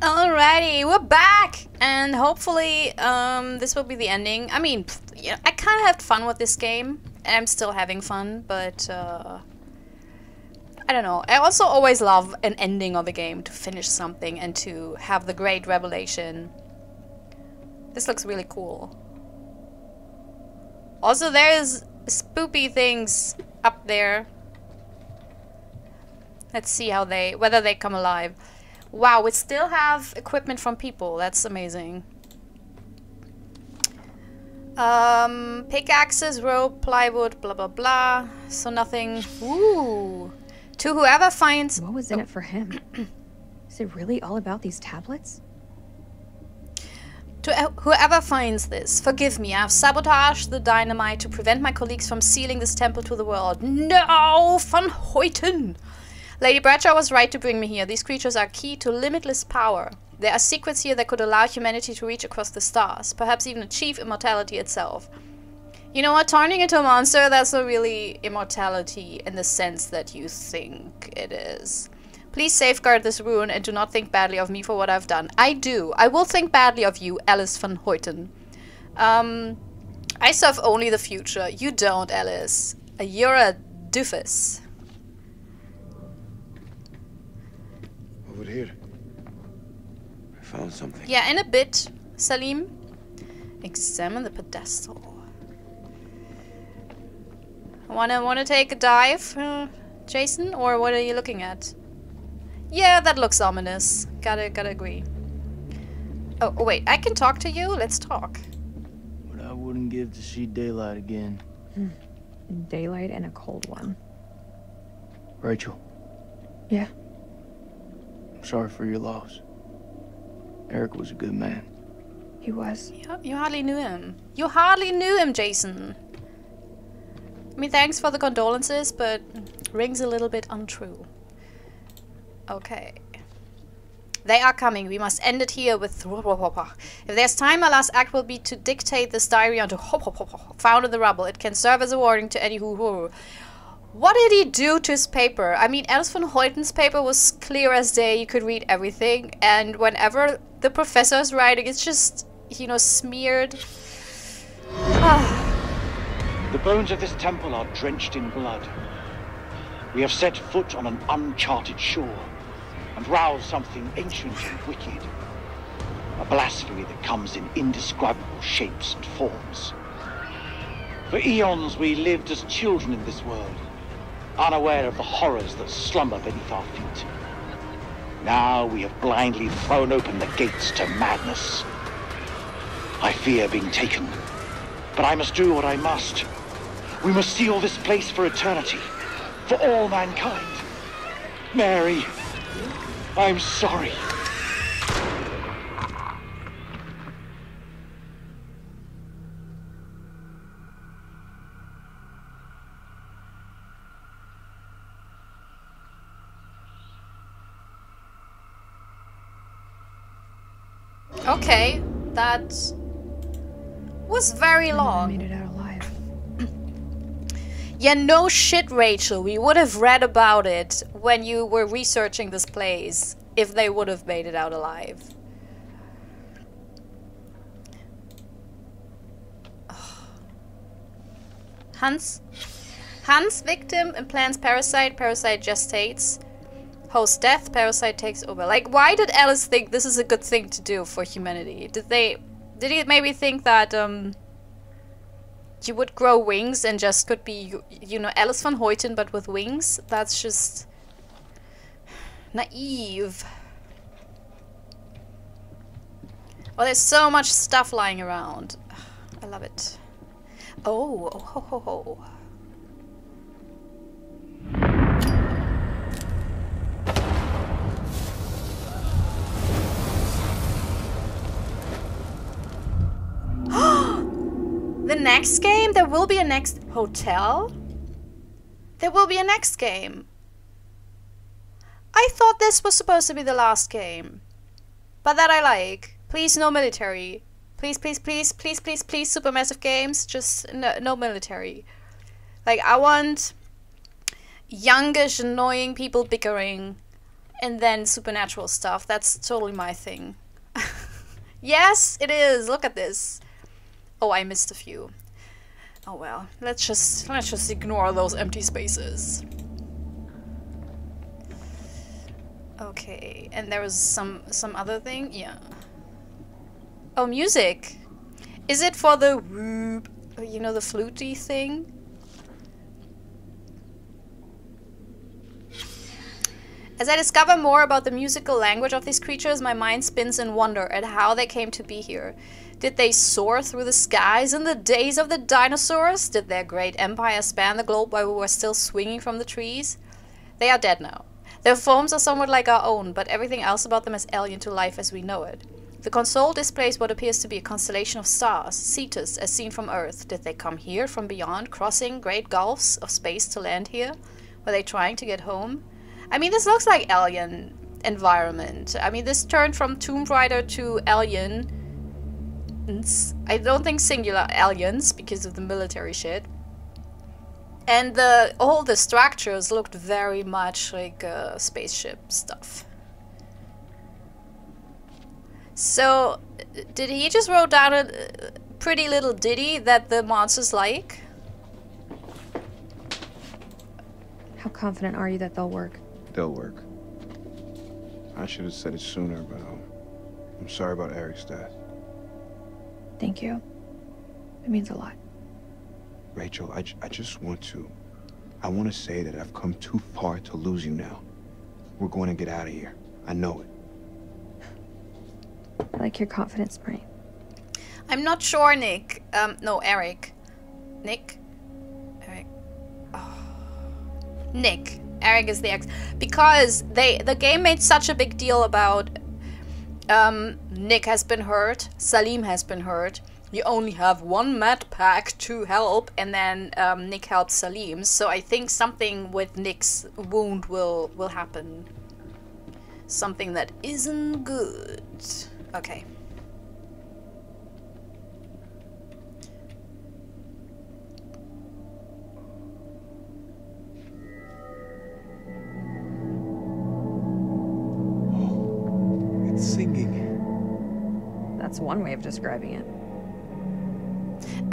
Alrighty, we're back! And hopefully, um, this will be the ending. I mean, I kind of had fun with this game. And I'm still having fun, but, uh... I don't know. I also always love an ending of a game, to finish something and to have the great revelation. This looks really cool. Also, there's spoopy things up there. Let's see how they, whether they come alive. Wow, we still have equipment from people. That's amazing. Um, pickaxes, rope, plywood, blah blah blah. So nothing. Ooh. To whoever finds. What was in oh. it for him? Is it really all about these tablets? To whoever finds this, forgive me, I have sabotaged the dynamite to prevent my colleagues from sealing this temple to the world. No, Van Hoyten! Lady Bradshaw was right to bring me here. These creatures are key to limitless power. There are secrets here that could allow humanity to reach across the stars, perhaps even achieve immortality itself. You know what, turning into a monster, that's not really immortality in the sense that you think it is. Please safeguard this rune and do not think badly of me for what I've done. I do. I will think badly of you, Alice van Hoyten. Um, I serve only the future. You don't, Alice. You're a doofus. Over here. I found something. Yeah, in a bit, Salim. Examine the pedestal. Wanna wanna take a dive, uh, Jason, or what are you looking at? Yeah, that looks ominous. Gotta gotta agree. Oh, oh wait, I can talk to you. Let's talk. What I wouldn't give to see daylight again. Hmm. Daylight and a cold one. Rachel. Yeah. I'm sorry for your loss. Eric was a good man. He was. You, you hardly knew him. You hardly knew him, Jason. I mean, thanks for the condolences, but rings a little bit untrue. Okay. They are coming. We must end it here with... If there's time, my last act will be to dictate this diary onto found in the rubble. It can serve as a warning to any who... What did he do to his paper? I mean, Alice von Hoyten's paper was clear as day. You could read everything. And whenever the professor is writing, it's just, you know, smeared. Ah. the bones of this temple are drenched in blood. We have set foot on an uncharted shore and roused something ancient and wicked. A blasphemy that comes in indescribable shapes and forms. For eons we lived as children in this world unaware of the horrors that slumber beneath our feet. Now we have blindly thrown open the gates to madness. I fear being taken, but I must do what I must. We must seal this place for eternity, for all mankind. Mary, I'm sorry. Okay, that was very long. Made it out alive. yeah, no shit, Rachel. We would have read about it when you were researching this place if they would have made it out alive. Hans? Hans, victim, implants parasite, parasite gestates. Post death, Parasite takes over. Like, why did Alice think this is a good thing to do for humanity? Did they... Did he maybe think that, um... You would grow wings and just could be, you know, Alice van Hoyten, but with wings? That's just... Naive. Well, there's so much stuff lying around. I love it. Oh, oh ho ho ho. The next game? There will be a next hotel? There will be a next game. I thought this was supposed to be the last game. But that I like. Please, no military. Please, please, please, please, please, please, Supermassive Games. Just no, no military. Like, I want youngish, annoying people bickering and then supernatural stuff. That's totally my thing. yes, it is. Look at this. Oh, I missed a few. Oh well, let's just let's just ignore those empty spaces. Okay, and there was some some other thing, yeah. Oh, music. Is it for the whoop, you know, the flutey thing? As I discover more about the musical language of these creatures, my mind spins in wonder at how they came to be here. Did they soar through the skies in the days of the dinosaurs? Did their great empire span the globe while we were still swinging from the trees? They are dead now. Their forms are somewhat like our own, but everything else about them is alien to life as we know it. The console displays what appears to be a constellation of stars, Cetus, as seen from Earth. Did they come here from beyond, crossing great gulfs of space to land here? Were they trying to get home? I mean, this looks like Alien environment. I mean, this turned from Tomb Raider to Alien. I don't think singular aliens because of the military shit. And the all the structures looked very much like uh, spaceship stuff. So, did he just wrote down a pretty little ditty that the monsters like? How confident are you that they'll work? They'll work. I should have said it sooner, but um, I'm sorry about Eric's death. Thank you. It means a lot. Rachel, I, j- I just want to... I want to say that I've come too far to lose you now. We're going to get out of here. I know it. I like your confidence, Brain. I'm not sure, Nick. Um, no, Eric. Nick? Eric. Oh. Nick. Eric is the ex. Because they the game made such a big deal about um, Nick has been hurt, Salim has been hurt. You only have one med pack to help, and then um, Nick helps Salim. So I think something with Nick's wound will will happen. Something that isn't good. Okay. Singing. That's one way of describing it.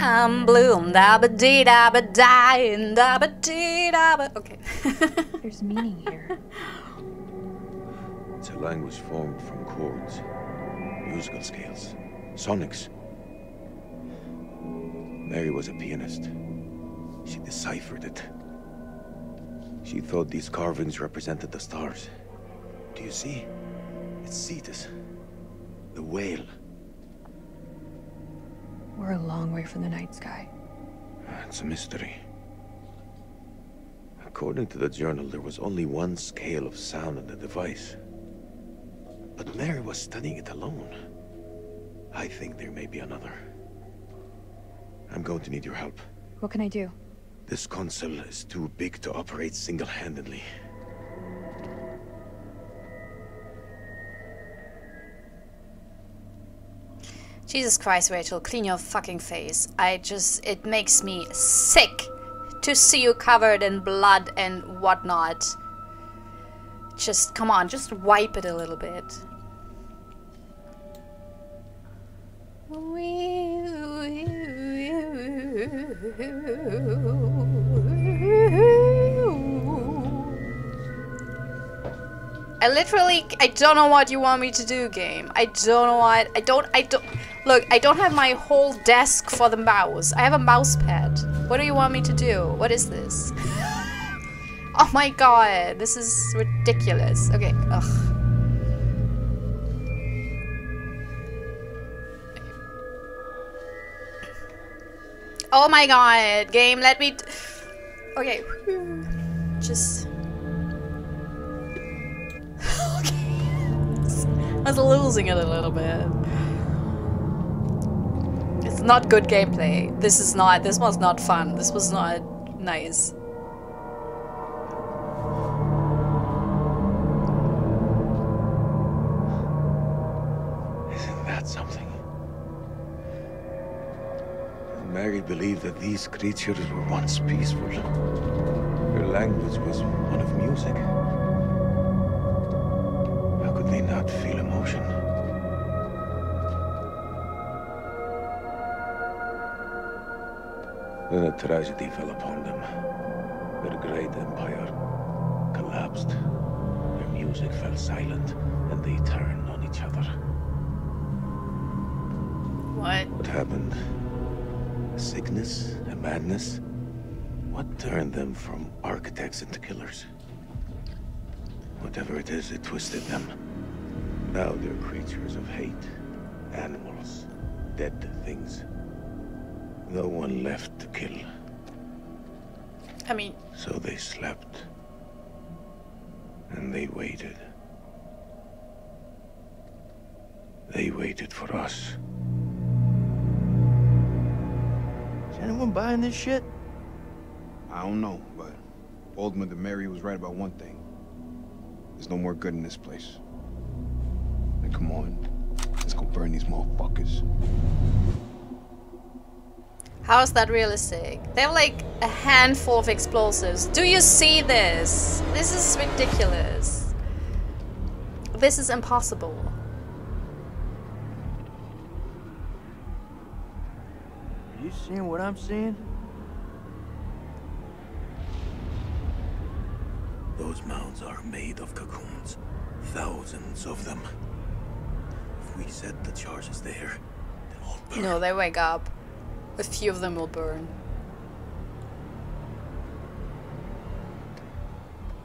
Um, I'm blue, da ba dee da ba die, da ba dee da ba. Okay. There's meaning here. It's a language formed from chords, musical scales, sonics. Mary was a pianist. She deciphered it. She thought these carvings represented the stars. Do you see? It's Cetus. The whale. We're a long way from the night sky. It's a mystery. According to the journal, there was only one scale of sound in the device. But Mary was studying it alone. I think there may be another. I'm going to need your help. What can I do? This console is too big to operate single-handedly. Jesus Christ, Rachel, clean your fucking face. I just, it makes me sick to see you covered in blood and whatnot. Just, come on, just wipe it a little bit. I literally, I don't know what you want me to do, game. I don't know what, I don't, I don't, look, I don't have my whole desk for the mouse. I have a mouse pad. What do you want me to do? What is this? oh my god, this is ridiculous. Okay, ugh. Oh my god, game, let me... okay, just... I was losing it a little bit. It's not good gameplay. This is not, this was not fun. This was not nice. Isn't that something? Mary believed that these creatures were once peaceful. Her language was one of music. How could they not feel emotion. Then a tragedy fell upon them. Their great empire collapsed. Their music fell silent, and they turned on each other. What? What happened? A sickness? A madness? What turned them from architects into killers? Whatever it is, it twisted them. Now they're creatures of hate. Animals. Dead things. No one left to kill. I mean, So they slept. And they waited. They waited for us. Is anyone buying this shit? I don't know, but Old Mother Mary was right about one thing. There's no more good in this place. Then come on, let's go burn these motherfuckers. how is that realistic? They have like a handful of explosives. Do you see this? This is ridiculous. This is impossible. Are you seeing what I'm seeing? Those mounds are made of cocoons. Thousands of them. We set the charges there, they'll all burn. No, they wake up. A few of them will burn.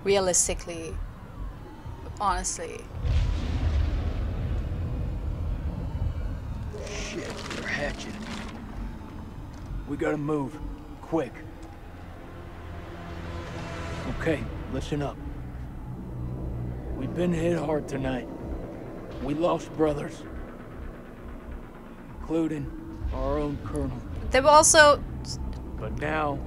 Realistically, honestly. Shit, they're hatching. We gotta move. Quick. Okay, listen up. We've been hit hard tonight. We lost brothers. Including our own colonel. They were also But now,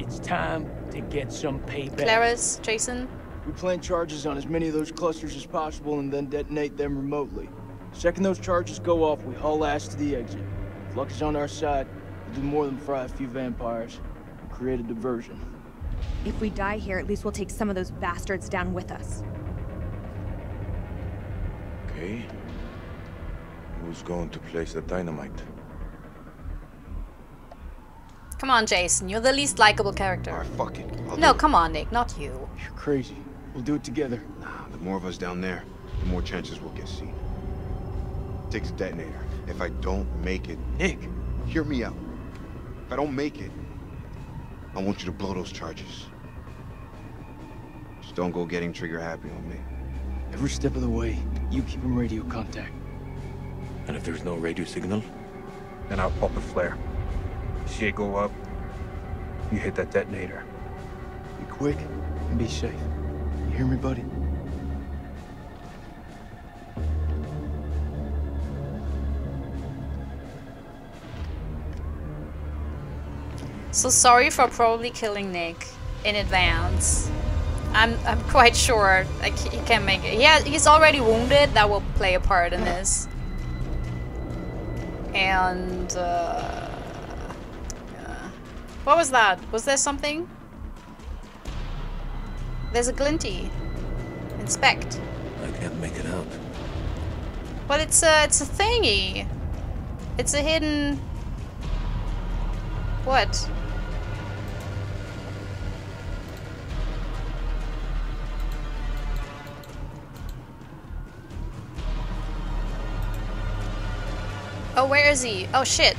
it's time to get some payback. Claris, Jason. We plant charges on as many of those clusters as possible and then detonate them remotely. Second those charges go off, we haul ass to the exit. If luck is on our side, we'll do more than fry a few vampires and create a diversion. If we die here, at least we'll take some of those bastards down with us. Okay. Who's going to place the dynamite? Come on, Jason. You're the least likable character. Alright, fuck it. I'll No, do it. come on, Nick. Not you. You're crazy. We'll do it together. Nah, the more of us down there, the more chances we'll get seen. Take the detonator. If I don't make it, Nick, hear me out. If I don't make it, I want you to blow those charges. Just don't go getting trigger happy on me. every step of the way, you keep in radio contact. And if there's no radio signal? Then I'll pop a flare. See it go up. You hit that detonator. Be quick and be safe. You hear me, buddy? So sorry for probably killing Nick in advance. I'm I'm quite sure like he can make it. Yeah, he's already wounded. That will play a part in this. And uh, yeah. what was that? Was there something? There's a glinty. Inspect. I can't make it out. Well, it's a it's a thingy. It's a hidden. What? Oh, where is he? Oh shit.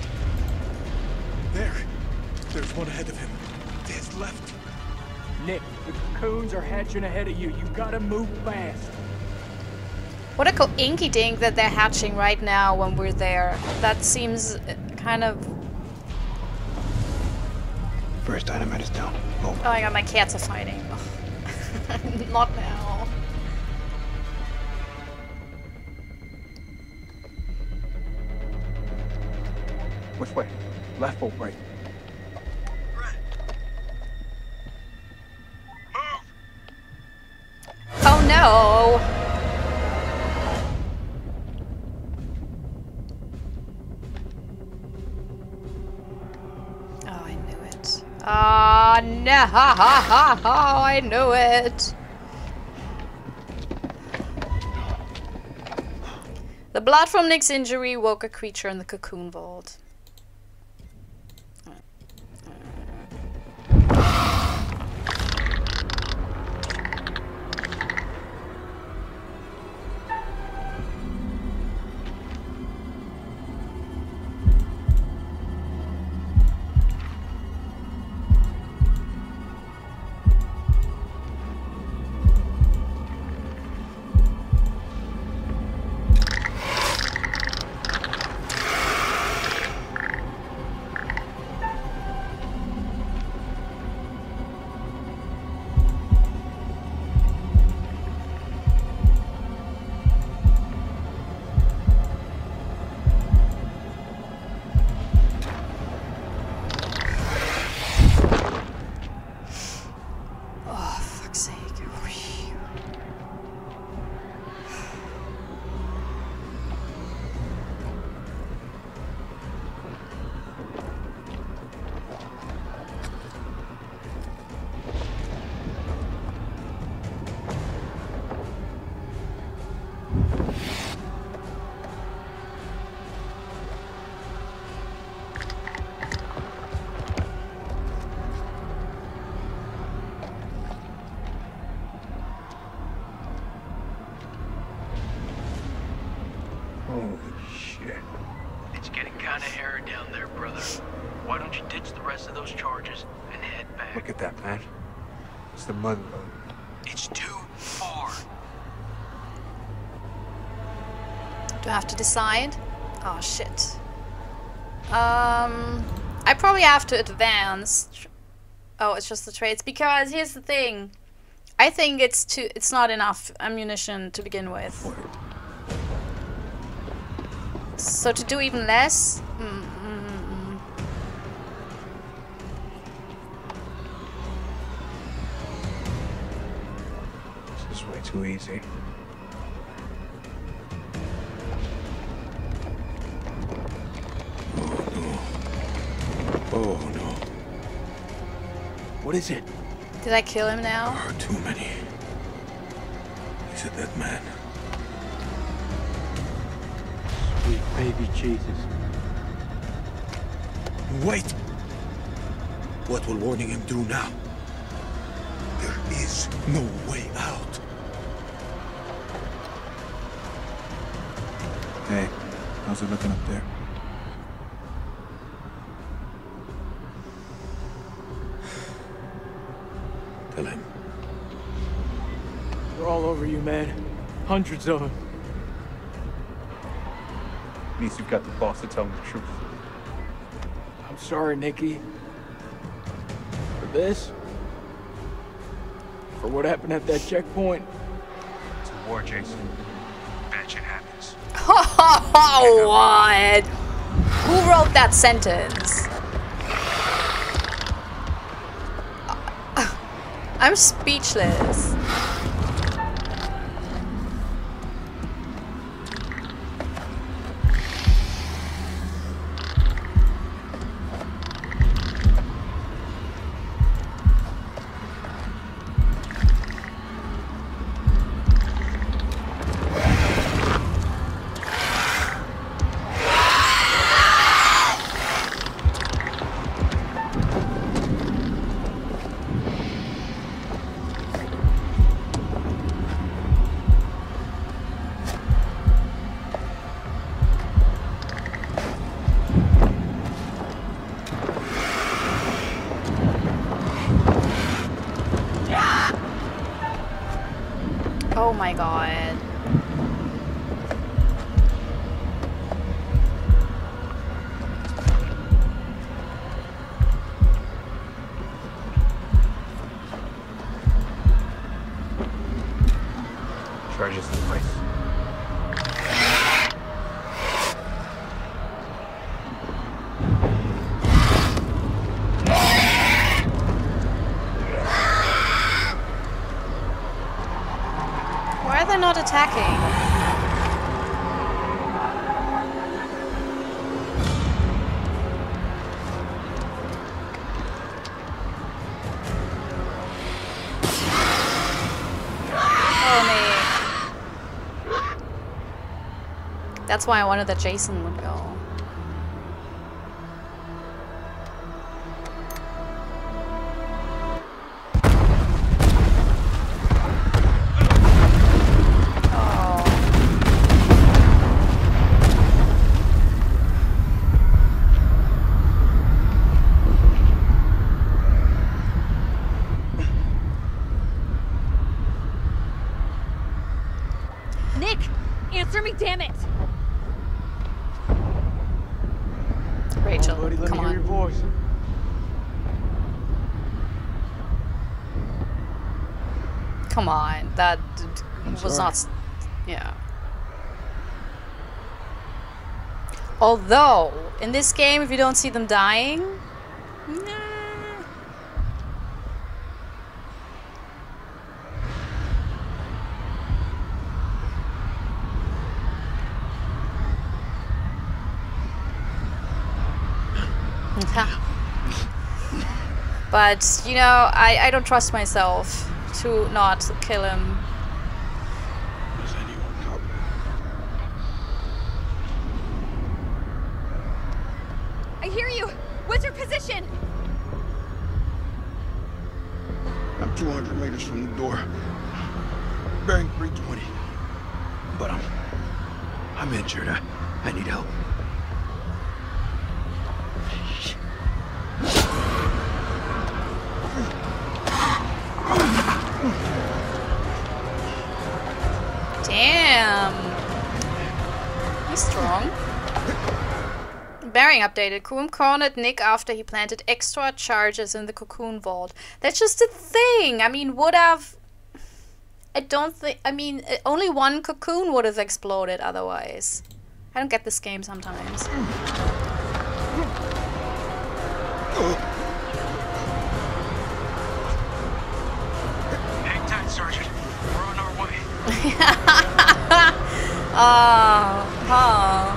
There. There's one ahead of him. To his left. Nick, the cocoons are hatching ahead of you. You gotta move fast. What a inky dink that they're hatching right now when we're there. That seems kind of. First dynamite is down. Go. Oh my god, my cats are fighting. Not Which way? Left or right? Oh no! Oh, I knew it. Ah, no! Ha ha ha ha! I knew it! The blood from Nick's injury woke a creature in the cocoon vault. Decide? Oh shit. Um, I probably have to advance. Oh, it's just the trades because here's the thing. I think it's too. It's not enough ammunition to begin with. So to do even less. Mm, mm, mm, mm. This is way too easy. What is it? Did I kill him now? there are too many. He's a dead man. Sweet baby Jesus. Wait! What will warning him do now? There is no way out. Hey, how's it looking up there? Tell him. They're all over you, man. Hundreds of them. At least you've got the boss to tell him the truth. I'm sorry, Nikki. For this? For what happened at that checkpoint? It's a war, Jason. Bad shit happens. what? Who wrote that sentence? I'm speechless. Attacking? Oh. That's why I wanted that Jason would I'm was sorry. not. Yeah. Although, in this game, if you don't see them dying. nah. but, you know, I, I don't trust myself to not kill him. Updated. Cocoon cornered Nick after he planted extra charges in the cocoon vault. That's just a thing. I mean, would have. I don't think. I mean, uh, only one cocoon would have exploded otherwise. I don't get this game sometimes. Hang tight, Sergeant. We're on our way. Ah, huh.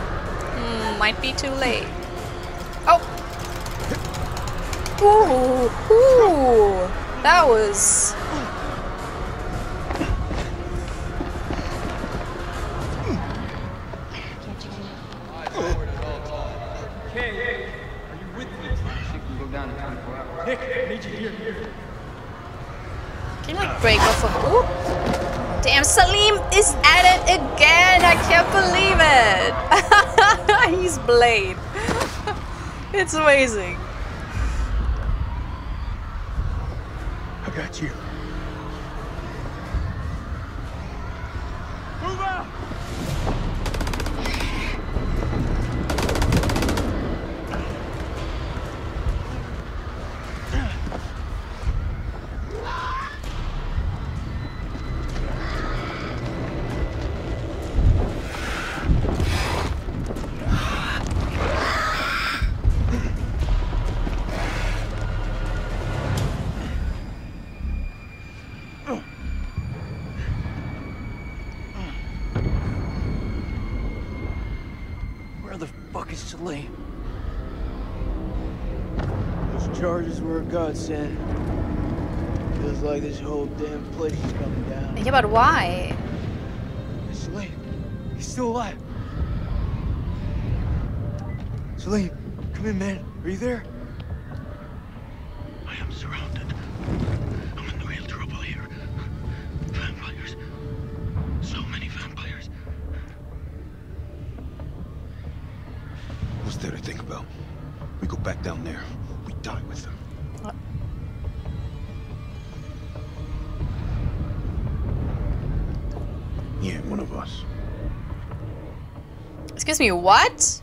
Hmm, might be too late. Oh. Ooh, ooh. That was. Can you like break off a ooh? Damn, Salim is at it again. I can't believe it. He's Blade. It's amazing. I got you. Godsend. Feels like this whole damn place is coming down. Yeah, but why? Salim, he's still alive. Salim, come in, man. Are you there? Excuse me, what?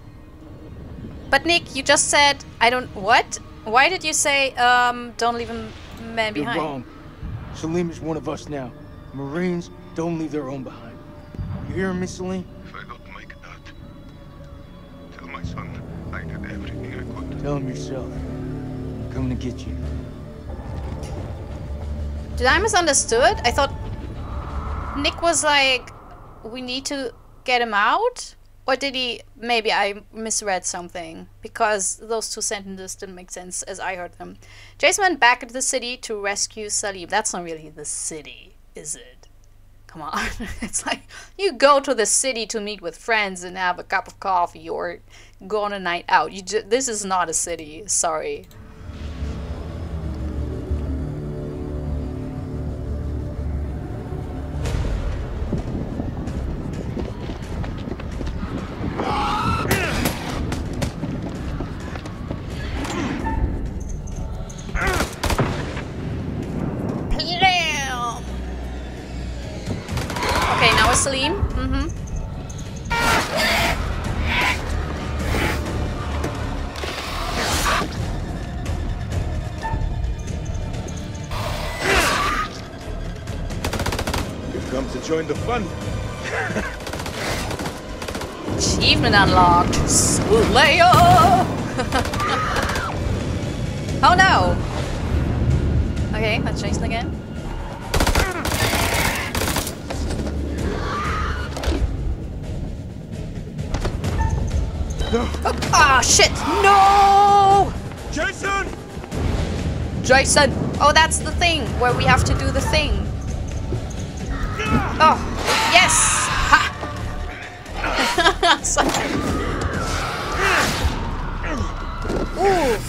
But Nick, you just said I don't. What? Why did you say um don't leave a man You're behind? wrong. Salim is one of us now. Marines don't leave their own behind. You hear me, Salim? If I don't make that, tell my son I did everything I could. Tell him yourself. I'm coming to get you. Did I misunderstood? I thought Nick was like, we need to get him out? Or did he, maybe I misread something? Because those two sentences didn't make sense as I heard them. Jason went back into the city to rescue Salim. That's not really the city, is it? Come on. it's like you go to the city to meet with friends and have a cup of coffee or go on a night out. You ju- this is not a city. Sorry. Where we have to do the thing. Oh, yes! Ha! Sorry. Oof.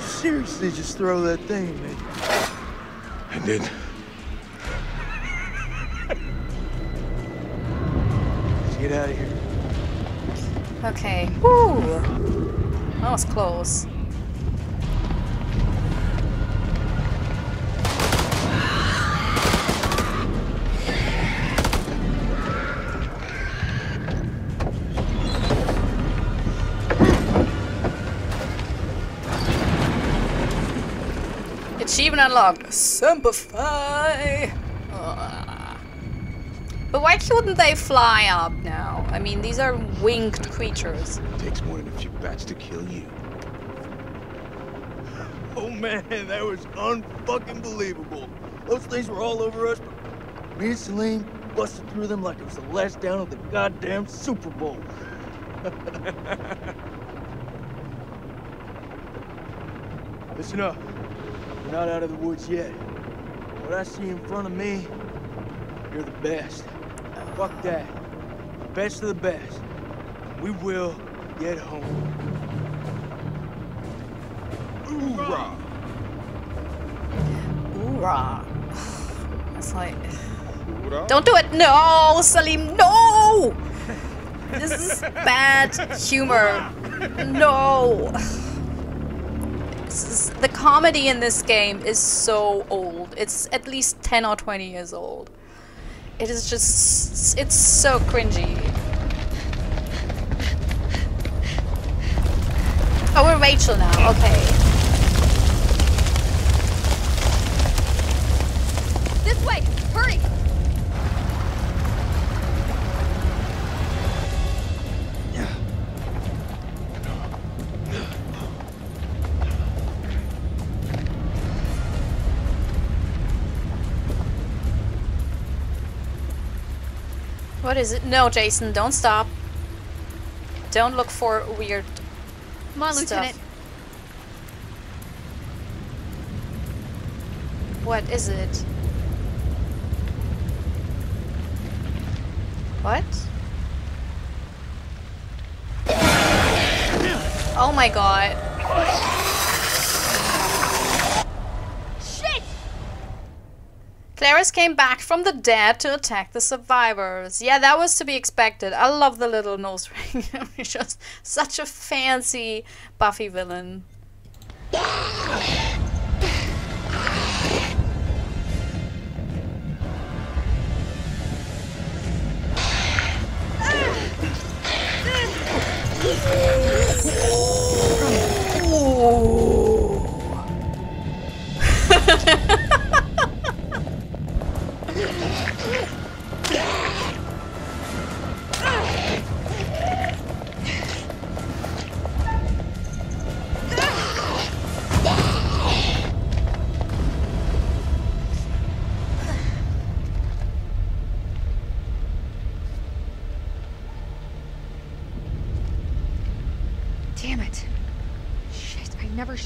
Seriously, just throw that thing, man. I did. Get out of here. Okay. Whew. That was close. Achievement unlocked. Simplify. Ugh. But why couldn't they fly up now? I mean, these are winged creatures. It Takes more than a few bats to kill you. Oh man, that was unfucking believable. Those things were all over us, but me and Salim busted through them like it was the last down of the goddamn Super Bowl. Listen up. We're not out of the woods yet. What I see in front of me, you're the best. Fuck that. Best of the best. We will get home. Hoorah! Hoorah. It's like, Hoorah! don't do it. No, Salim, no! This is bad humor. No. The comedy in this game is so old. It's at least 10 or 20 years old. It is just, it's so cringy. Oh, we're Rachel now. Okay. This way! What is it? No, Jason, don't stop. Don't look for weird Come on, stuff. Lieutenant. What is it? What? Oh my god. Shit! Clarice came back from the dead to attack the survivors. Yeah, that was to be expected. I love the little nose ring. She's just such a fancy Buffy villain.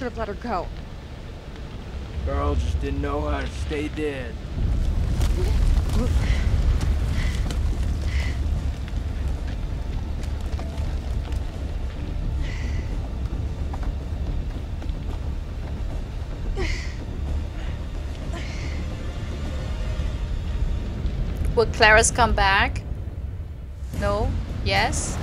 Should have let her go. Girl just didn't know how to stay dead. Will Clarice come back? No? Yes?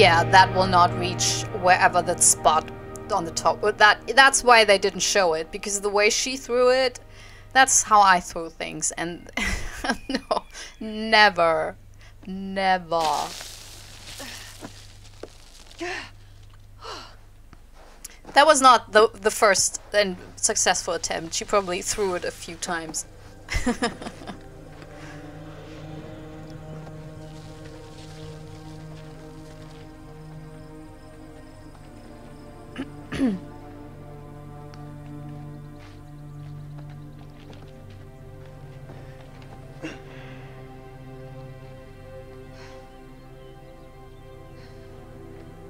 Yeah, that will not reach wherever that spot on the top. But that that's why they didn't show it because the way she threw it, that's how I throw things, and no, never, never. That was not the the first and successful attempt. She probably threw it a few times.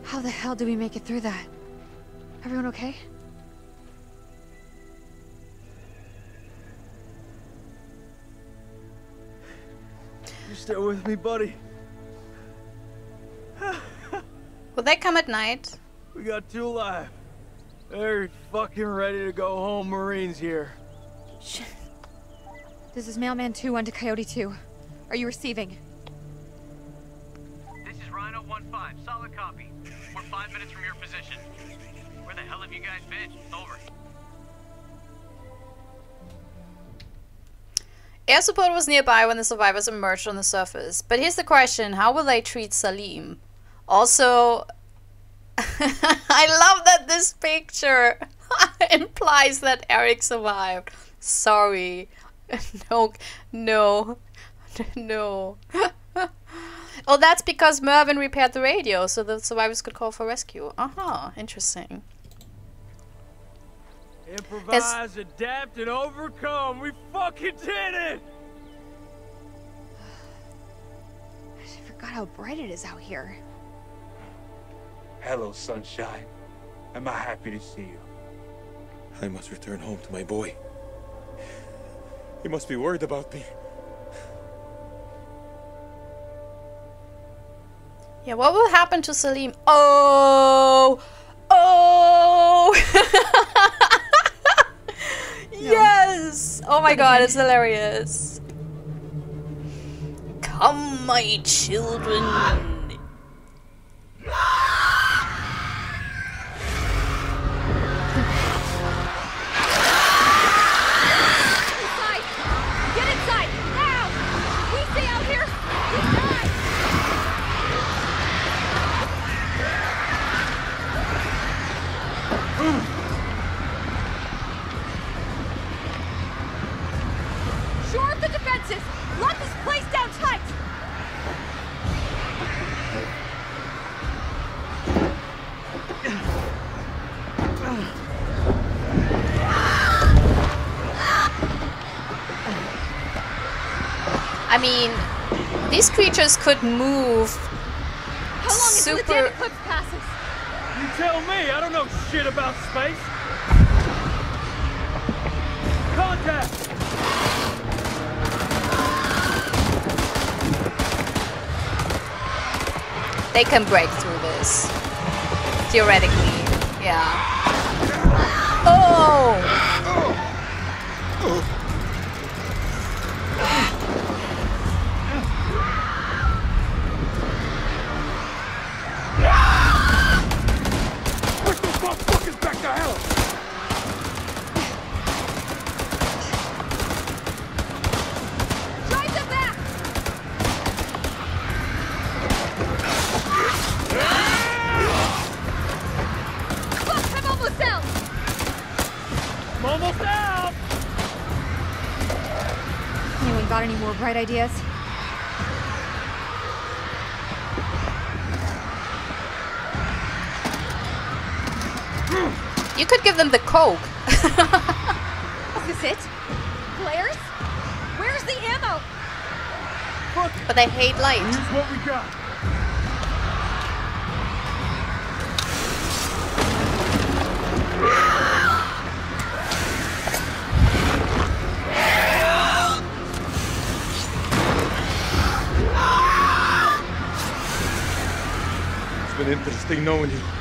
How the hell do we make it through that? Everyone okay? You still with me, buddy? Will they come at night? We got two alive. They're fucking ready to go home, Marines here. This is Mailman 2 on to Coyote 2. Are you receiving? This is Rhino 1-5. Solid copy. We're five minutes from your position. Where the hell have you guys been? Over. Air support was nearby when the survivors emerged on the surface. But here's the question how will they treat Salim? Also, I love that this picture implies that Eric survived. Sorry. No, no, no. oh, that's because Mervin repaired the radio so the survivors could call for rescue. Uh huh, interesting. Improvise, adapt, and overcome. We fucking did it! I forgot how bright it is out here. Hello, sunshine. Am I happy to see you? I must return home to my boy. He must be worried about me. Yeah, what will happen to Salim? Oh! Oh! yes! Oh my god, it's hilarious. Come, my children. Mean, these creatures could move How long until the Super- damn eclipse passes? You tell me, I don't know shit about space. Contact! They can break through this. Theoretically, yeah. Any more ideas? You could give them the coke. Is this it? Flares? Where's the ammo? But they hate light. Here's what we got. Interesting knowing you.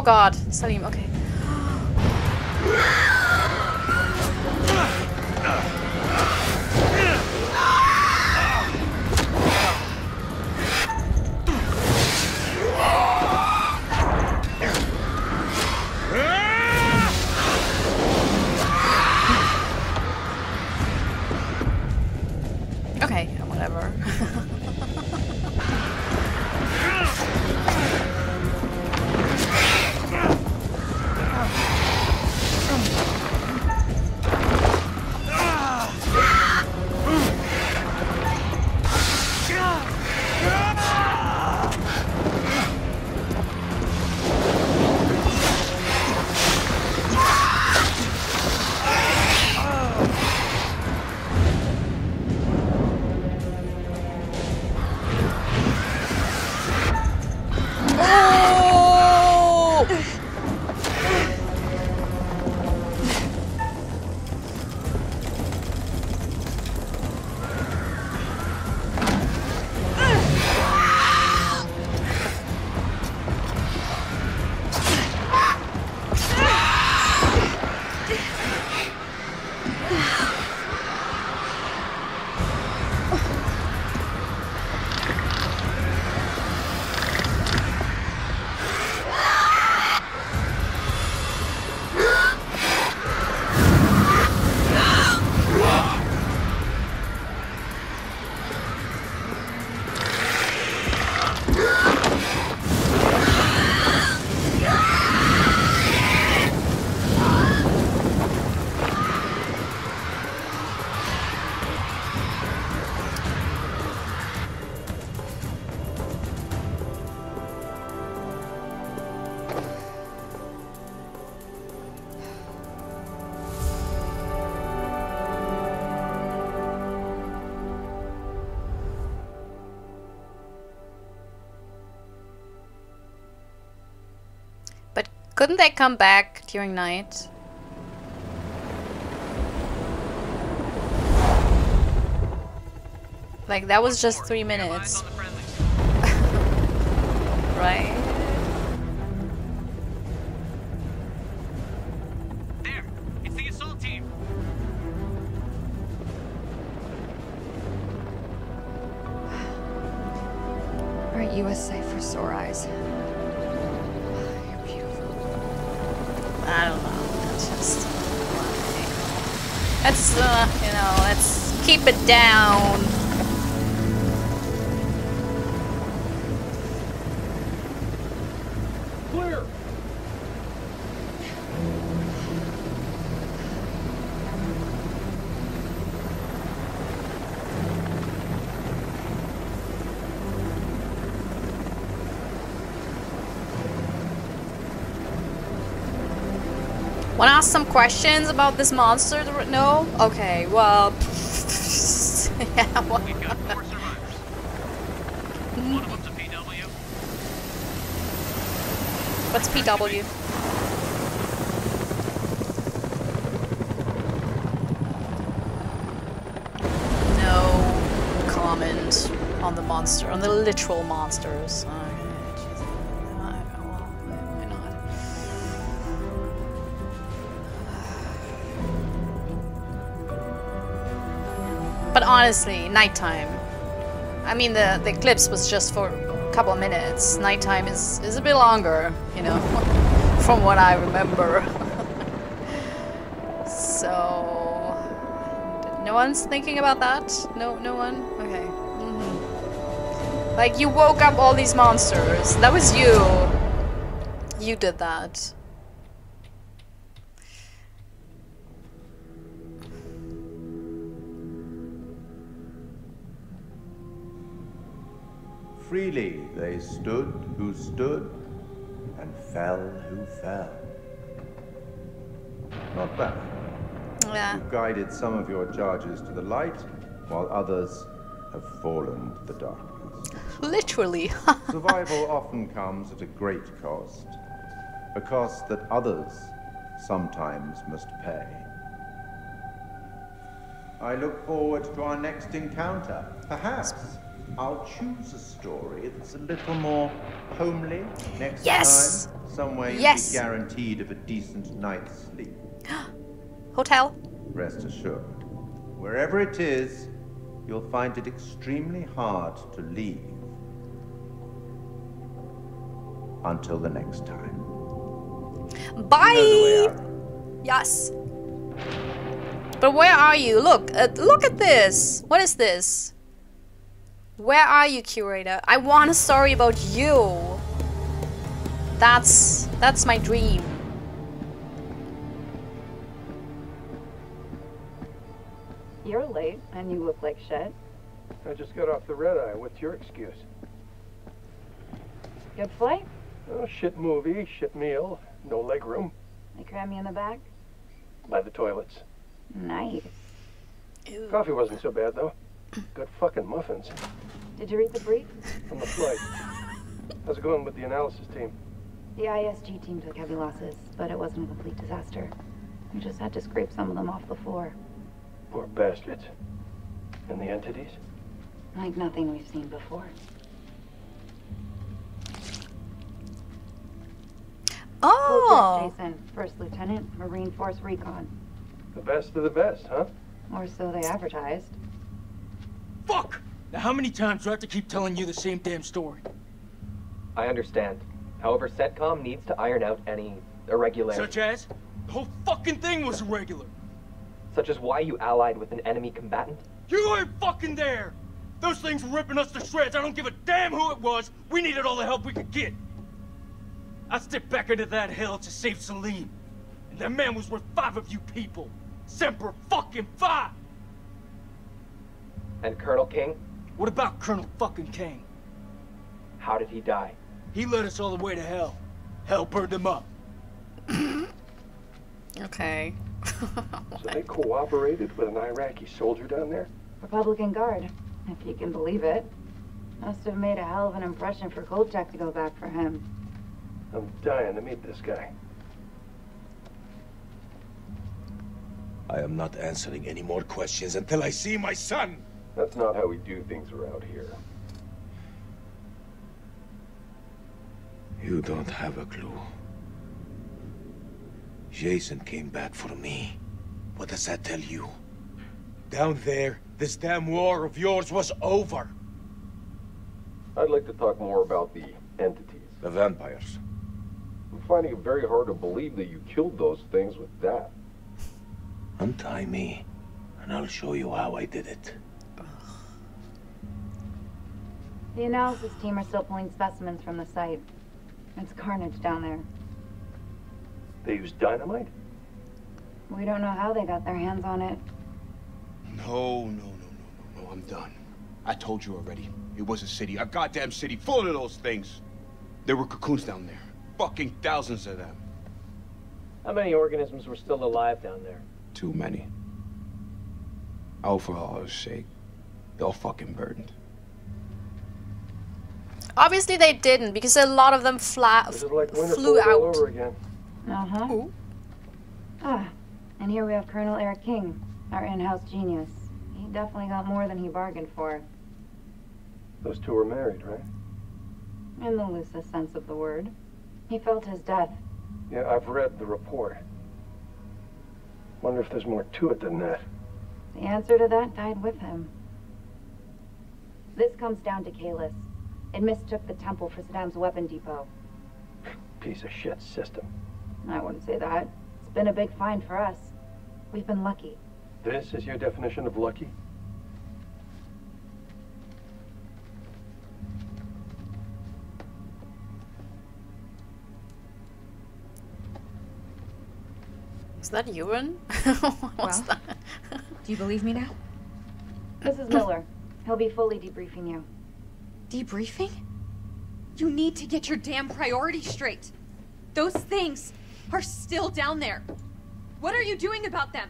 Oh god, Salim, okay. Couldn't they come back during night? Like that was just three We have eyes minutes, on the friendlies. right? There, it's the assault team. Aren't you a sight for sore eyes? Let's, uh, you know, let's keep it down. Questions about this monster? No? Okay, well. yeah, well. We've got four hmm? One of them's a PW. What's PW? No comment on the monster, on the literal monsters. Okay, honestly, nighttime. I mean, the the eclipse was just for a couple of minutes. Nighttime is is a bit longer, you know, from what I remember. so, no one's thinking about that. No, no one. Okay. Mhm. Like you woke up all these monsters. That was you. You did that. Freely they stood who stood, and fell who fell. Not bad. Yeah. You've guided some of your charges to the light, while others have fallen to the darkness. Literally. Survival often comes at a great cost, a cost that others sometimes must pay. I look forward to our next encounter. Perhaps I'll choose a story that's a little more homely next Yes! time. Somewhere you'll be guaranteed of a decent night's sleep. Hotel. Rest assured. Wherever it is, you'll find it extremely hard to leave. Until the next time. Bye. You know the way out. Yes. But where are you? Look, uh, look at this. What is this? Where are you, curator? I want a story about you. That's that's my dream. You're late, and you look like shit. I just got off the red eye. What's your excuse? Good flight? Oh, shit movie, shit meal, no leg room. They cram you in the back? By the toilets. Nice. Coffee wasn't so bad, though. Good fucking muffins Did you read the brief? from the flight. How's it going with the analysis team? The ISG team took heavy losses, but it wasn't a complete disaster. We just had to scrape some of them off the floor. Poor bastards. And the entities? Like nothing we've seen before. Oh. Jason, First Lieutenant, Marine Force Recon. The best of the best, huh? Or so they advertised. Fuck! Now how many times do I have to keep telling you the same damn story? I understand. However, CENTCOM needs to iron out any irregularities. Such as? The whole fucking thing was irregular. Such as why you allied with an enemy combatant? You weren't fucking there! Those things were ripping us to shreds. I don't give a damn who it was. We needed all the help we could get. I stepped back into that hell to save Salim. And that man was worth five of you people. Semper fucking five! And Colonel King? What about Colonel fucking King? How did he die? He led us all the way to hell. Hell burned him up. Okay. So they cooperated with an Iraqi soldier down there? Republican Guard, if you can believe it. Must have made a hell of an impression for Kolchek to go back for him. I'm dying to meet this guy. I am not answering any more questions until I see my son. That's not how we do things around here. You don't have a clue. Jason came back for me. What does that tell you? Down there, this damn war of yours was over. I'd like to talk more about the entities. The vampires. I'm finding it very hard to believe that you killed those things with that. Untie me, and I'll show you how I did it. The analysis team are still pulling specimens from the site. It's carnage down there. They used dynamite? We don't know how they got their hands on it. No, no, no, no, no, no, I'm done. I told you already. It was a city, a goddamn city full of those things. There were cocoons down there. Fucking thousands of them. How many organisms were still alive down there? Too many. Oh, for Allah's sake. They're all fucking burdened. Obviously they didn't because a lot of them fla- This is like Winterfell flew out. again. Uh-huh. Ah, and here we have Colonel Eric King, our in-house genius. He definitely got more than he bargained for, Those two were married, right? in the loosest sense of the word. He felt his death. Yeah, I've read the report. Wonder if there's more to it than that. The answer to that died with him. This comes down to Kalis. It mistook the temple for Saddam's weapon depot. Piece of shit system. I wouldn't say that. It's been a big find for us. We've been lucky. This is your definition of lucky? Is that urine? What's Well. that? Do you believe me now? This is Miller. He'll be fully debriefing you. Debriefing? You need to get your damn priorities straight. Those things are still down there. What are you doing about them?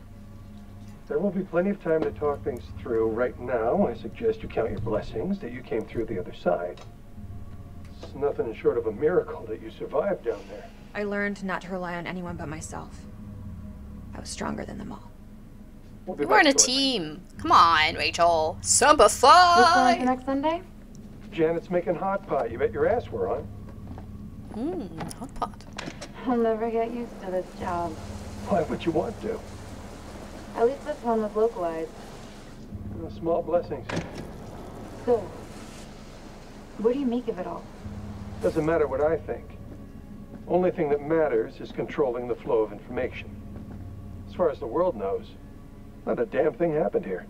There will be plenty of time to talk things through. Right now, I suggest you count your blessings that you came through the other side. It's nothing short of a miracle that you survived down there. I learned not to rely on anyone but myself. I was stronger than them all. We'll be We're in a shortly. team. Come on, Rachel. Summer Who's going for fly. next Sunday? Janet's making hot pot. You bet your ass we're on. Mmm, hot pot. I'll never get used to this job. Why would you want to? At least this one was localized. Small blessings. So, what do you make of it all? Doesn't matter what I think. Only thing that matters is controlling the flow of information. As far as the world knows, not a damn thing happened here.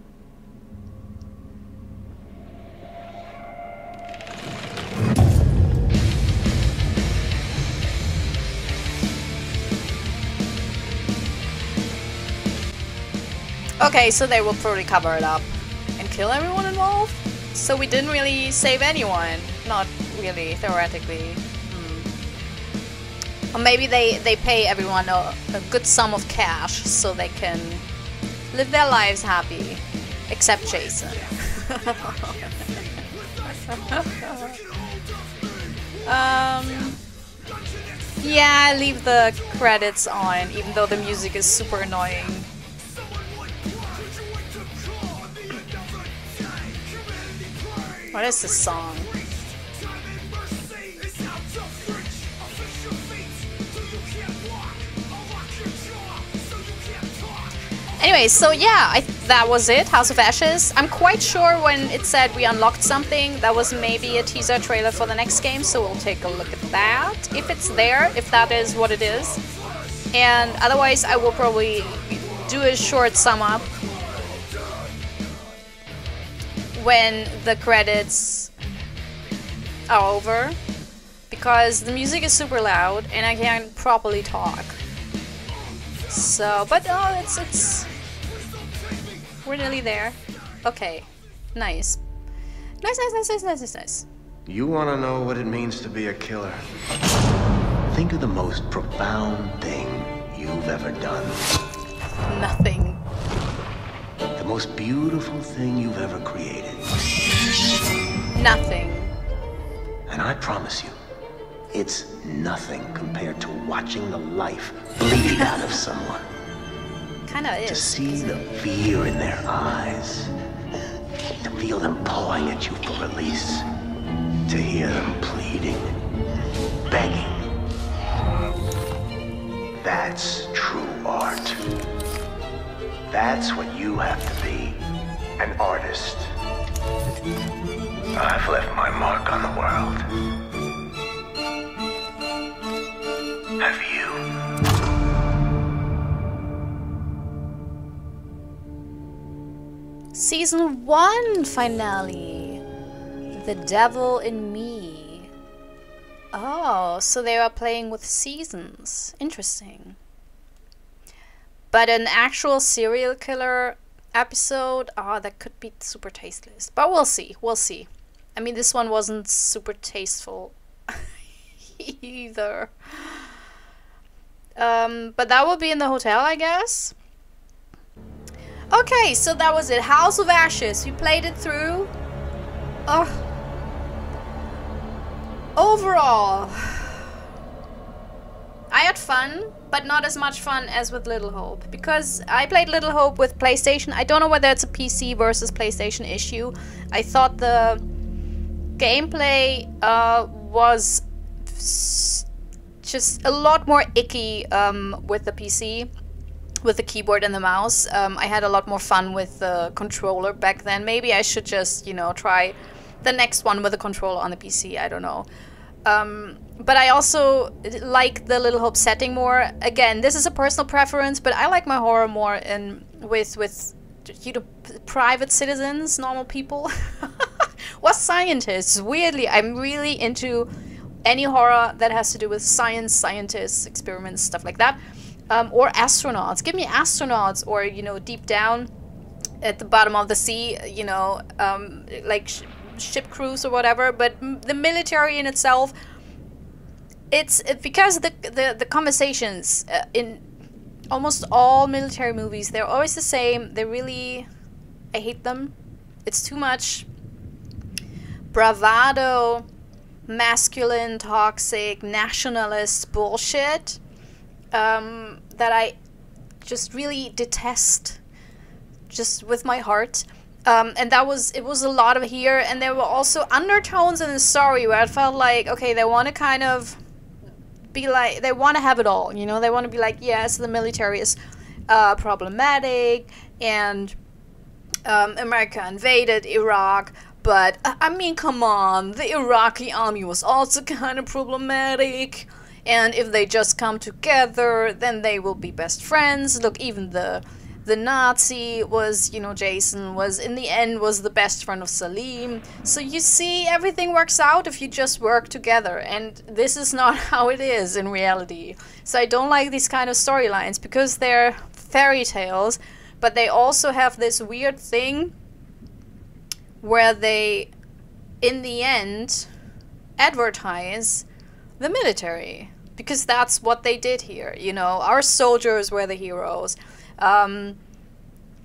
Okay, so they will probably cover it up and kill everyone involved. So we didn't really save anyone. Not really, theoretically. Hmm. Or maybe they, they pay everyone a, a good sum of cash so they can live their lives happy. Except Jason. um, yeah, leave the credits on, even though the music is super annoying. What is this song? Anyway, so yeah, I, that was it, House of Ashes. I'm quite sure when it said we unlocked something, that was maybe a teaser trailer for the next game, so we'll take a look at that, if it's there, if that is what it is. And otherwise, I will probably do a short sum up when the credits are over because the music is super loud and I can't properly talk. So, but oh, it's it's we're nearly there. Okay, nice, nice, nice, nice, nice, nice, nice. nice. You want to know what it means to be a killer? Think of the most profound thing you've ever done. Nothing. Most beautiful thing you've ever created. Nothing. And I promise you, it's nothing compared to watching the life bleed out of someone. Kinda is. To see the fear in their eyes. To feel them pawing at you for release. To hear them pleading, begging. That's true art. That's what you have to be. An artist. I've left my mark on the world. Have you? Season 1 finale. The Devil in Me. Oh, so they are playing with seasons. Interesting. But an actual serial killer episode, oh, that could be super tasteless. But we'll see. We'll see. I mean, this one wasn't super tasteful either. Um, but that will be in the hotel, I guess. Okay, so that was it. House of Ashes. We played it through. Oh. overall, I had fun, but not as much fun as with Little Hope. Because I played Little Hope with PlayStation. I don't know whether it's a PC versus PlayStation issue. I thought the gameplay uh, was just a lot more icky um, with the PC. With the keyboard and the mouse, um, I had a lot more fun with the controller back then. Maybe I should just, you know, try the next one with a controller on the PC. I don't know. Um, but I also like the Little Hope setting more. Again, this is a personal preference, but I like my horror more in with with you know private citizens, normal people, or scientists. Weirdly, I'm really into any horror that has to do with science, scientists, experiments, stuff like that, um, or astronauts. Give me astronauts, or you know, deep down at the bottom of the sea, you know, um, like sh- ship crews or whatever. But the military in itself, it's because the the the conversations uh, in almost all military movies they're always the same. They really, I hate them. It's too much bravado, masculine, toxic, nationalist bullshit um, that I just really detest, just with my heart. Um, and that was it was a lot of here, and there were also undertones in the story where I felt like okay, they want to kind of be like they want to have it all, you know, they want to be like yes, the military is uh, problematic, and um, America invaded Iraq, but uh, I mean, come on, the Iraqi army was also kind of problematic. And if they just come together, then they will be best friends. Look, even the the Nazi was, you know, Jason was in the end was the best friend of Salim. So you see, everything works out if you just work together, and this is not how it is in reality. So I don't like these kind of storylines because they're fairy tales, but they also have this weird thing where they, in the end, advertise the military because that's what they did here. You know, our soldiers were the heroes. Um,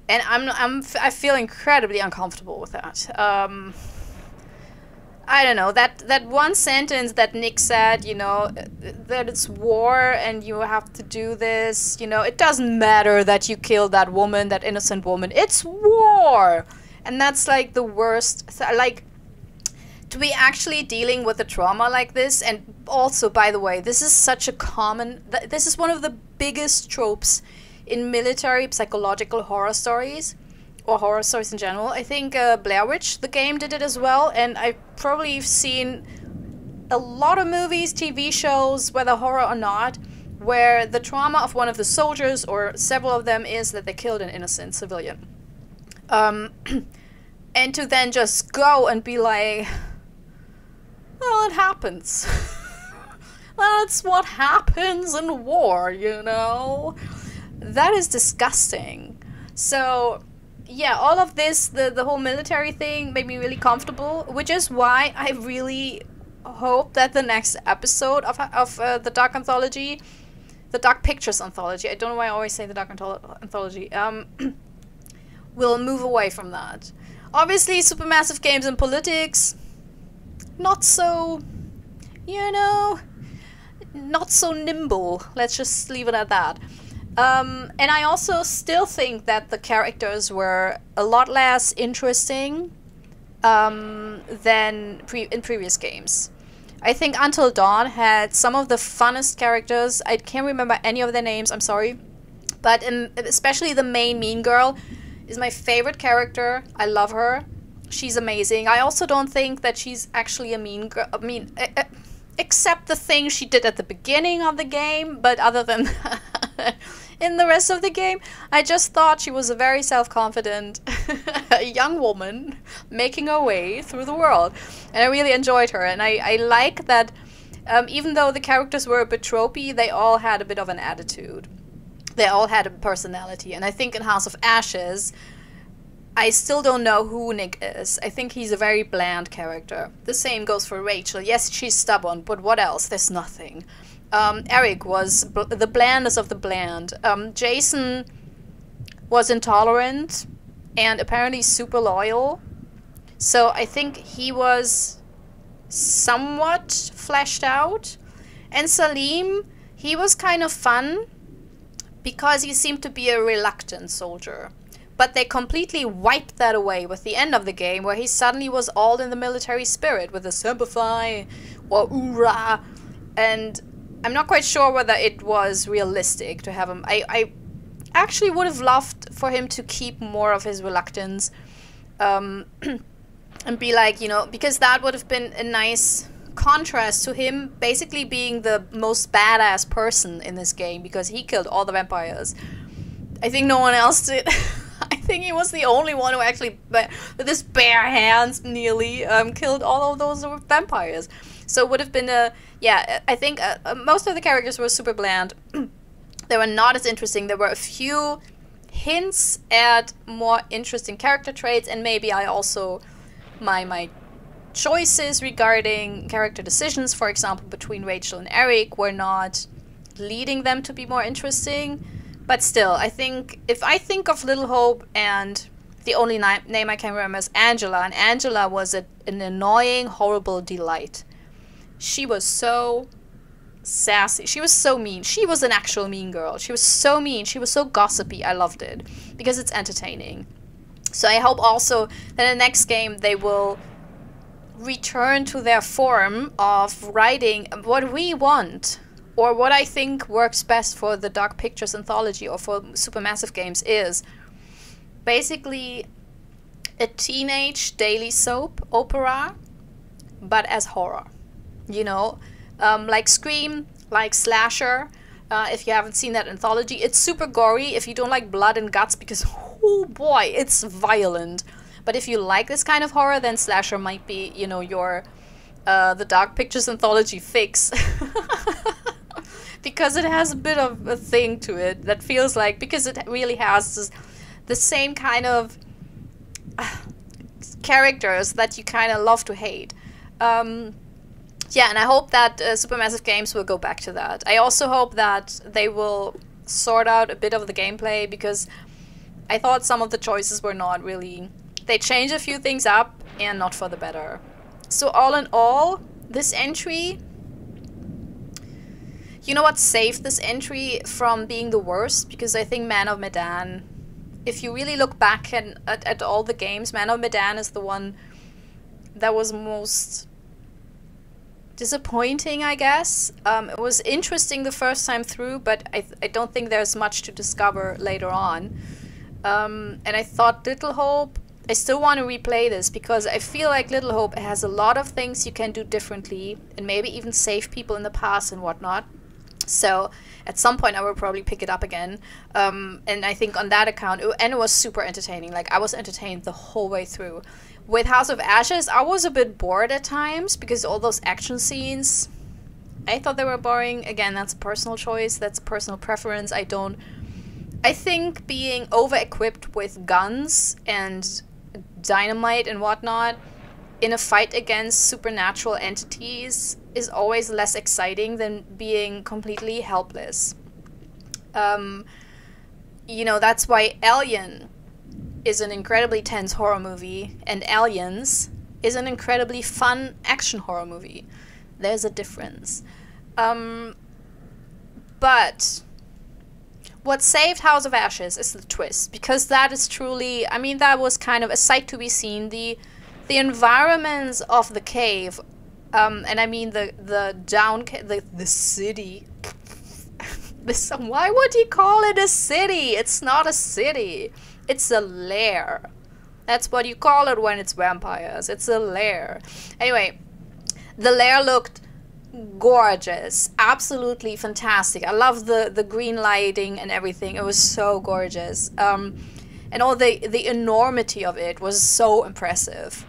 and I'm, I'm, I feel incredibly uncomfortable with that. Um, I don't know that that one sentence that Nick said, you know, that it's war and you have to do this. You know, it doesn't matter that you killed that woman, that innocent woman. It's war, and that's like the worst. Like, to be actually dealing with a trauma like this, and also, by the way, this is such a common. th- This is one of the biggest tropes in military psychological horror stories or horror stories in general. I think uh, Blair Witch, the game, did it as well, and I've probably seen a lot of movies, TV shows, whether horror or not, where the trauma of one of the soldiers or several of them is that they killed an innocent civilian. Um, and to then just go and be like, well, it happens. That's what happens in war, you know? That is disgusting. So, yeah, all of this, the, the whole military thing, made me really comfortable, which is why I really hope that the next episode of, of uh, the Dark Anthology, the Dark Pictures Anthology, I don't know why I always say the Dark Antholo- Anthology, um, will move away from that. Obviously, supermassive games and politics, not so, you know, not so nimble. Let's just leave it at that. Um, and I also still think that the characters were a lot less interesting um, than pre- in previous games. I think Until Dawn had some of the funnest characters. I can't remember any of their names. I'm sorry, but in, especially the main mean girl is my favorite character. I love her. She's amazing. I also don't think that she's actually a mean girl. I mean, except the thing she did at the beginning of the game. But other than in the rest of the game, I just thought she was a very self-confident young woman making her way through the world, and I really enjoyed her. And I, I like that. Um, even though the characters were a bit tropey, they all had a bit of an attitude. They all had a personality, and I think in House of Ashes, I still don't know who Nick is. I think he's a very bland character. The same goes for Rachel. Yes, she's stubborn, but what else? There's nothing. Um, Eric was the blandest of the bland. Um, Jason was intolerant and apparently super loyal. So I think he was somewhat fleshed out. And Salim, he was kind of fun because he seemed to be a reluctant soldier. But they completely wiped that away with the end of the game, where he suddenly was all in the military spirit with Semper Fi or Oorah. And I'm not quite sure whether it was realistic to have him. I, I actually would have loved for him to keep more of his reluctance um, and be like, you know, because that would have been a nice contrast to him basically being the most badass person in this game because he killed all the vampires. I think no one else did. I think he was the only one who actually, with his bare hands, nearly um, killed all of those vampires. So it would have been a yeah. I think uh, uh, most of the characters were super bland. they were not as interesting. There were a few hints at more interesting character traits, and maybe I also my my choices regarding character decisions, for example, between Rachel and Eric, were not leading them to be more interesting. But still, I think if I think of Little Hope and the only name I can remember is Angela, and Angela was a, an annoying, horrible delight. She was so sassy. She was so mean. She was an actual mean girl. She was so mean. She was so gossipy. I loved it because it's entertaining. So I hope also that in the next game they will return to their form of writing what we want or what I think works best for the Dark Pictures anthology or for Supermassive games is basically a teenage daily soap opera but as horror. You know, um, like Scream, like Slasher. Uh, if you haven't seen that anthology, it's super gory if you don't like blood and guts because, oh boy, it's violent. But if you like this kind of horror, then Slasher might be, you know, your uh, the Dark Pictures anthology fix. because it has a bit of a thing to it that feels like because it really has this, the same kind of uh, characters that you kind of love to hate. Um, yeah, and I hope that uh, Supermassive Games will go back to that. I also hope that they will sort out a bit of the gameplay because I thought some of the choices were not really. They changed a few things up and not for the better. So, all in all, this entry. You know what saved this entry from being the worst? Because I think Man of Medan, if you really look back at, at, at all the games, Man of Medan is the one that was most disappointing, I guess. Um, it was interesting the first time through, but I, I don't think there's much to discover later on. Um, and I thought Little Hope, I still want to replay this because I feel like Little Hope has a lot of things you can do differently and maybe even save people in the past and whatnot. So at some point I will probably pick it up again. Um, and I think on that account, and it was super entertaining. Like I was entertained the whole way through. With House of Ashes, I was a bit bored at times because all those action scenes, I thought they were boring. Again, that's a personal choice. That's a personal preference. I don't. I think being over equipped with guns and dynamite and whatnot in a fight against supernatural entities is always less exciting than being completely helpless. Um, you know, that's why Alien is an incredibly tense horror movie, and Aliens is an incredibly fun action horror movie. There's a difference. Um, but what saved House of Ashes is the twist, because that is truly, I mean, that was kind of a sight to be seen. The the environments of the cave, um, and I mean the the down the the city. why would you call it a city? It's not a city. It's a lair. That's what you call it when it's vampires. It's a lair. Anyway, the lair looked gorgeous. Absolutely fantastic. I love the, the green lighting and everything. It was so gorgeous. Um, and all the, the enormity of it was so impressive.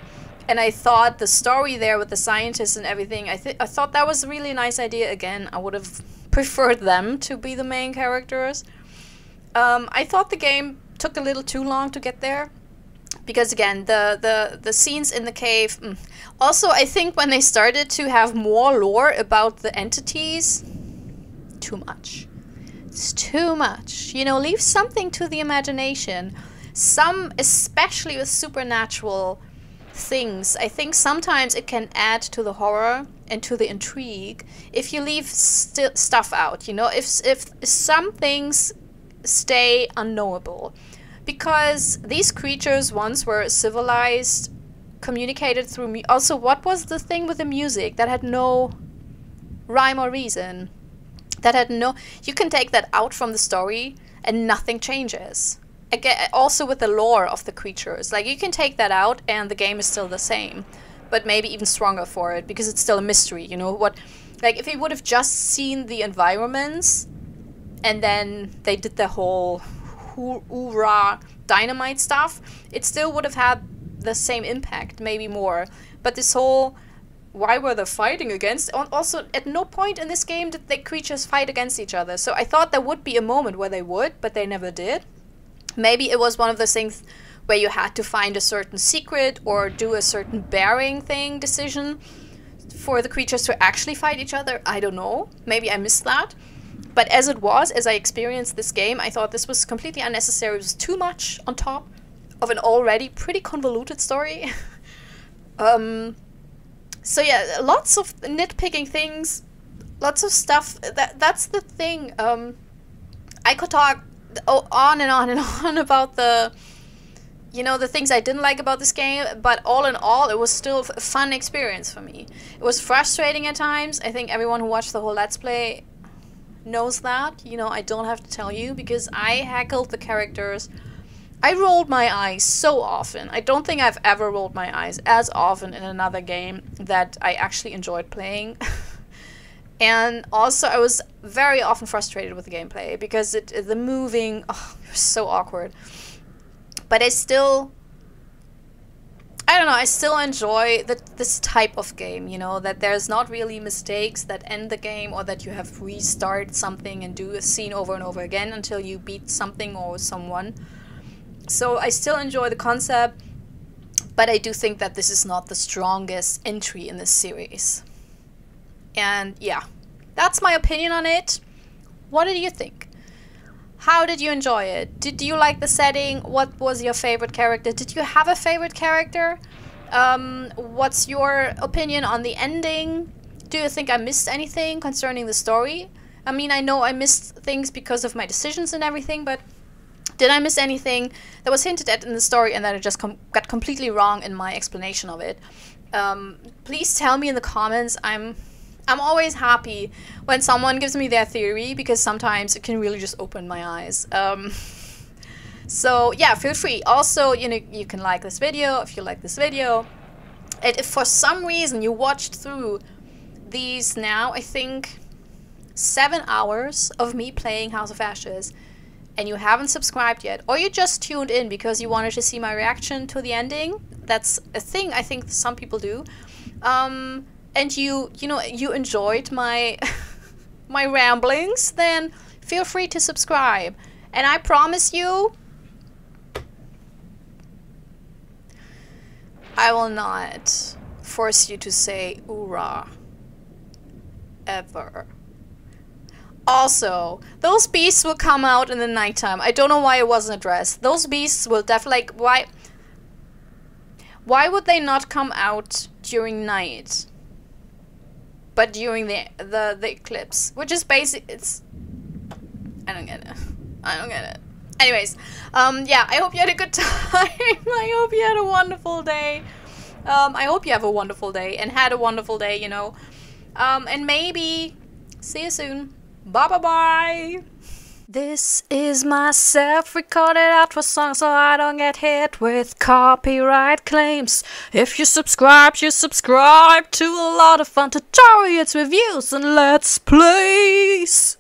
And I thought the story there with the scientists and everything, I, th- I thought that was a really nice idea. Again, I would have preferred them to be the main characters. Um, I thought the game took a little too long to get there because again the the the scenes in the cave mm. also i think when they started to have more lore about the entities too much it's too much you know leave something to the imagination some especially with supernatural things. I think sometimes it can add to the horror and to the intrigue if you leave st- stuff out. You know, if if some things stay unknowable, because these creatures once were civilized, communicated through me. Also, what was the thing with the music that had no rhyme or reason? That had no. You can take that out from the story and nothing changes again also with the lore of the creatures like you can take that out and the game is still the same but maybe even stronger for it because it's still a mystery you know what like if you would have just seen the environments and then they did the whole hoorah dynamite stuff it still would have had the same impact maybe more but this whole why were they fighting against also at no point in this game did the creatures fight against each other so i thought there would be a moment where they would but they never did Maybe it was one of those things where you had to find a certain secret or do a certain bearing thing decision for the creatures to actually fight each other. I don't know. Maybe I missed that. But as it was, as I experienced this game, I thought this was completely unnecessary. It was too much on top of an already pretty convoluted story. um, so yeah, lots of nitpicking things, lots of stuff. That that's the thing. Um, I could talk on and on and on about the you know the things I didn't like about this game, but all in all, it was still a fun experience for me. It was frustrating at times. I think everyone who watched the whole Let's Play knows that. You know, I don't have to tell you because I heckled the characters. I rolled my eyes so often. I don't think I've ever rolled my eyes as often in another game that I actually enjoyed playing. And also, I was very often frustrated with the gameplay because it the moving, oh, it was so awkward. But I still, I don't know, I still enjoy the, this type of game, you know, that there's not really mistakes that end the game or that you have to restart something and do a scene over and over again until you beat something or someone. So I still enjoy the concept, but I do think that this is not the strongest entry in this series. And yeah, that's my opinion on it. What did you think? How did you enjoy it? Did you like the setting? What was your favorite character? Did you have a favorite character? Um, what's your opinion on the ending? Do you think I missed anything concerning the story? I mean, I know I missed things because of my decisions and everything, but did I miss anything that was hinted at in the story and that I just com got completely wrong in my explanation of it? Um, please tell me in the comments. I'm I'm always happy when someone gives me their theory because sometimes it can really just open my eyes. Um, so yeah, feel free. Also, you know, you can like this video if you like this video. And if for some reason you watched through these now, I think seven hours of me playing House of Ashes and you haven't subscribed yet, or you just tuned in because you wanted to see my reaction to the ending, that's a thing I think some people do. Um, and you you know you enjoyed my my ramblings then feel free to subscribe and i promise you i will not force you to say oorah ever also, those beasts will come out in the nighttime. I don't know why it wasn't addressed. Those beasts will definitely like why why would they not come out during night? But during the the the eclipse, which is basic. It's I don't get it. I don't get it. Anyways, um, yeah, I hope you had a good time. I hope you had a wonderful day. Um, I hope you have a wonderful day and had a wonderful day, you know. Um, and maybe see you soon. Bye bye bye. This is myself recorded outro song so I don't get hit with copyright claims. If you subscribe, you subscribe to a lot of fun tutorials, reviews, and let's plays.